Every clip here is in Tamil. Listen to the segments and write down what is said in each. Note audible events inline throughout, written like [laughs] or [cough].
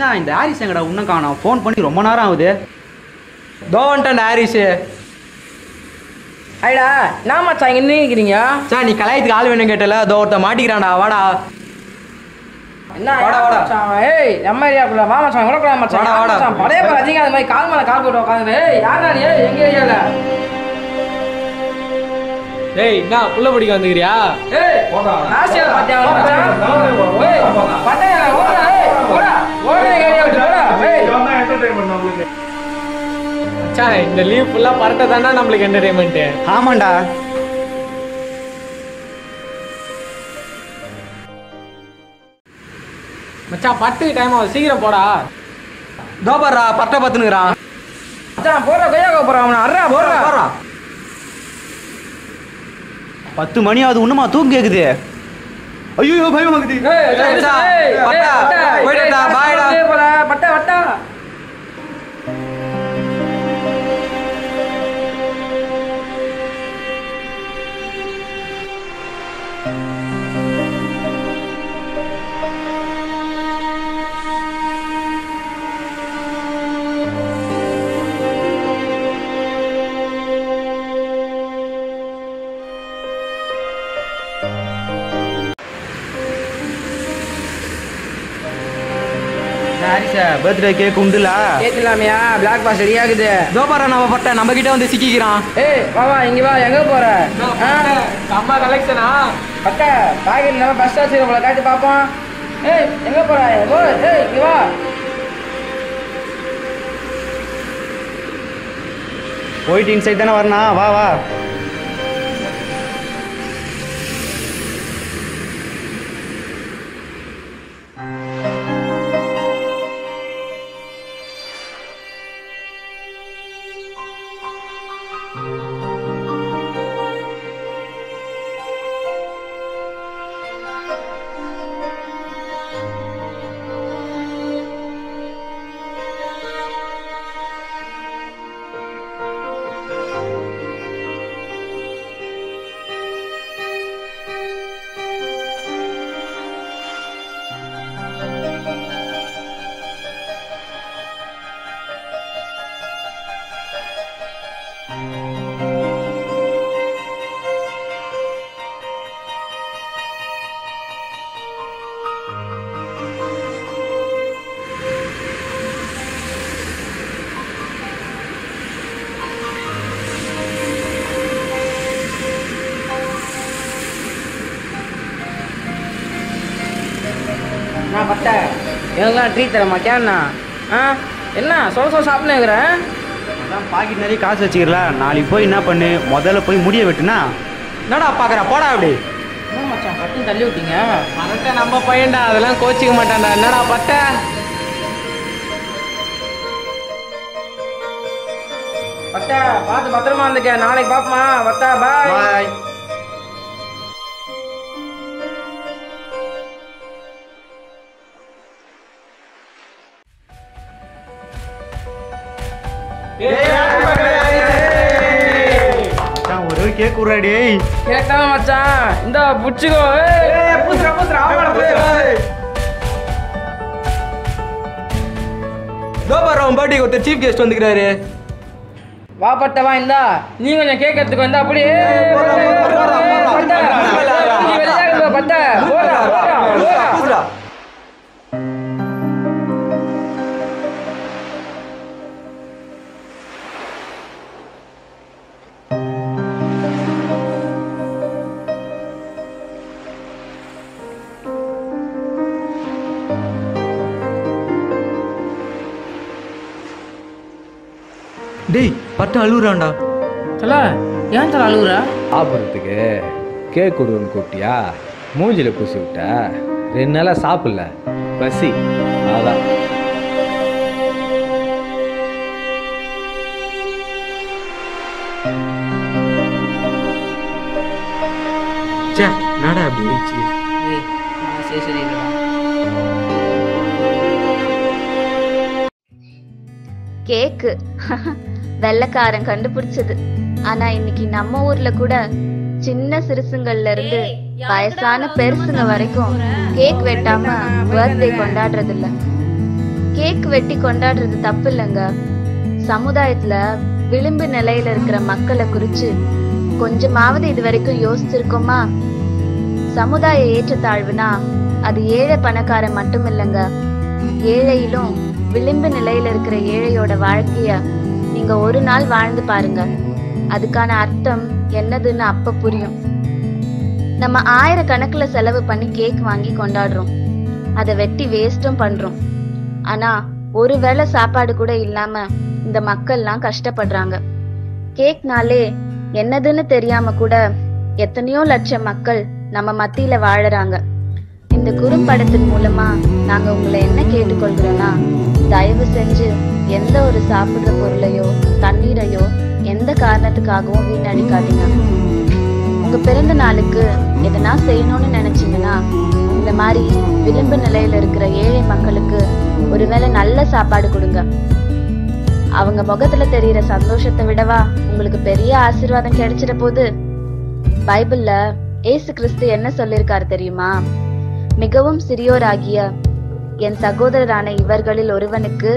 மச்சான் இந்த ஹாரிஸ் எங்கடா இன்னும் காணோம் ஃபோன் பண்ணி ரொம்ப நேரம் ஆகுது. தோ வந்துட்டேன் ஹாரிஸு ஐடா நான் மச்சான் இங்கே நிற்கிறீங்க சார் நீ கலாயத்துக்கு ஆள் வேணும் கேட்டல அதோ ஒருத்தன் மாட்டிக்கிறான்டா வாடா. என்ன வாடா, வாடா. மச்சான்? ஏய் நம்ம ஏரியாக்குள்ள வா மச்சான் கூட கூட மச்சான். வாடா, வாடா. பழைய பல அதிகம் அது மாதிரி கால் மேல கால் போட்டு உட்காந்து ஏய் யாரா நீ? ஏய் எங்க ஏரியால? டேய் என்ன புள்ள பிடிக்க வந்துக்கிறியா? ஏய் நாசியா பாத்தியா மச்சான் ஏய் பட்டைய ஓடா ஏய் ஓடா இந்த லீவ் ஃபுல்லா பரட்ட தானே நம்மளுக்கு என்டர்டைன்மெண்ட் ஆமாண்டா. மச்சான் பட்டு டைம் ஆகுது. சீக்கிரம் போடா. தோபர்ரா பட்டை பத்துனுக்குறான். மச்சான் போறா கையா போறா அவன. அறா போறா போறா பத்து மணி ஆகுது இன்னுமா தூக்கம் கேக்குது. ஐயோ பயம் ஏய், மச்சான், ஏய் பட்டா, பட்டா போயிட்டுடா, பாய்டா. பர்த்டே கேக் உண்டுல? கேட்கலாமியா? பிளாக் பாஸ் ரெடி ஆகுது. தோபர்ரா நம்ம பட்டை நம்ம கிட்ட வந்து சிக்கிக்கிறான். ஏய் வா வா இங்க வா எங்க போற? ஆ? அம்மா கலெக்ஷனா பட்ட பாக்கெட் நம்ம பஸ் வச்சு உங்களை காட்டி பாப்போம் ஏய் எங்க போற? ஓ ஏய் இங்க வா. போயிட்டு இன்சைட் தானே வரணும். வா வா. Música நான் பட்ட எங்கெல்லாம் ட்ரீட் தர மாட்டியாண்ணா ஆ? என்ன? சொல்ல சொல்ல சாப்பிட்ணுங்கிறேன் இருக்கிறேன் அதான் பாக்கெட் நிறைய காசு வச்சுக்கிறல. நாளைக்கு போய் என்ன பண்ணு? முதல்ல போய் முடிய வெட்டுனா? என்னடா பாக்குற? போடா அப்படி. என்ன மச்சான் கட்டி தள்ளி விட்டீங்க? பரட்ட நம்ம பையன்டா அதெல்லாம் கோச்சிக்க மாட்டான்டா. என்னடா பட்டை? பட்ட பார்த்து பத்திரமா இருந்துக்க. நாளைக்கு பாப்பமா. பட்டா பாய். பாய். ஒரு கேக் டேய். கேட்டாம மச்சான் இந்த புடிச்சுக்கோ ஏய். தோபர்ரா உன் பர்த்டேக்கு ஒருத்தர் சீஃப் கெஸ்ட் வந்துக்கிறாரு வா பட்ட வா இந்தா. நீ கொஞ்சம் கேக் எடுத்துக்கோ இந்தா அப்படியே. பட்ட. டேய் பட்டை அழுகுறான்டா தல ஏன் தல அழுகுற சாப்பிட்றதுக்கு கேக் கொடுன்னு கூப்பிட்டியா? மூஞ்சில பூசி விட்ட. ரெண்டு நாளாக சாப்பிடல. பசி. அதான். சே நடா அப்படி சரி சரி. கேக்கு. [laughs] வெள்ளைக்காரன் கண்டுபிடிச்சது. ஆனா இன்னைக்கு நம்ம ஊர்ல கூட சின்ன சிறுசுங்கள்ல இருந்து வயசான பெருசுங்க வரைக்கும் கேக் வெட்டாம பர்த்டே கொண்டாடுறது இல்ல கேக் வெட்டி கொண்டாடுறது தப்பு இல்லைங்க சமுதாயத்துல விளிம்பு நிலையில இருக்கிற மக்களை குறிச்சு கொஞ்சமாவது இது வரைக்கும் யோசிச்சிருக்கோமா? சமுதாய ஏற்றத்தாழ்வுனா அது ஏழை பணக்காரன் மட்டும் இல்லைங்க ஏழையிலும் விளிம்பு நிலையில இருக்கிற ஏழையோட வாழ்க்கைய நீங்க ஒரு நாள் வாழ்ந்து பாருங்க. அதுக்கான அர்த்தம் என்னதுன்னு அப்ப புரியும். நம்ம ஆயிரக்கணக்குல செலவு பண்ணி கேக் வாங்கி கொண்டாடுறோம். அதை வெட்டி வேஸ்டும் பண்றோம். ஆனா ஒரு வேளை சாப்பாடு கூட இல்லாம இந்த மக்கள்லாம் கஷ்டப்படுறாங்க. கேக்னாலே என்னதுன்னு தெரியாம கூட எத்தனையோ லட்சம் மக்கள் நம்ம மத்தியில வாழறாங்க. இந்த குறும்படத்தின் மூலமா நாங்க உங்களை என்ன கேட்டுக்கொள்கிறோம்னா தயவு செஞ்சு எந்த ஒரு சாப்பிடுற பொருளையோ தண்ணீரையோ எந்த காரணத்துக்காகவும் வீணடிக்காதீங்க. உங்க பிறந்த நாளுக்கு எதனா செய்யணும்னு நினைச்சீங்கன்னா இந்த மாதிரி விளிம்பு நிலையில இருக்கிற ஏழை மக்களுக்கு ஒருவேளை நல்ல சாப்பாடு கொடுங்க. அவங்க முகத்துல தெரியற சந்தோஷத்தை விடவா உங்களுக்கு பெரிய ஆசீர்வாதம் கிடைச்சிட போது பைபிள்ல ஏசு கிறிஸ்து என்ன சொல்லியிருக்காரு தெரியுமா? மிகவும் சிறியோராகிய என் சகோதரரான இவர்களில் ஒருவனுக்கு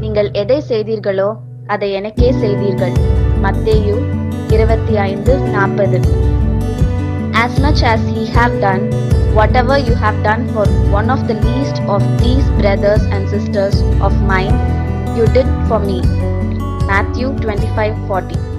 நீங்கள் எதை செய்தீர்களோ அதை எனக்கே செய்தீர்கள் மத்தேயு இருபத்தி ஐந்து நாற்பது As much as ye have done, whatever you have done for one of the least of these brothers and sisters of mine, you did for me. Matthew 25 40.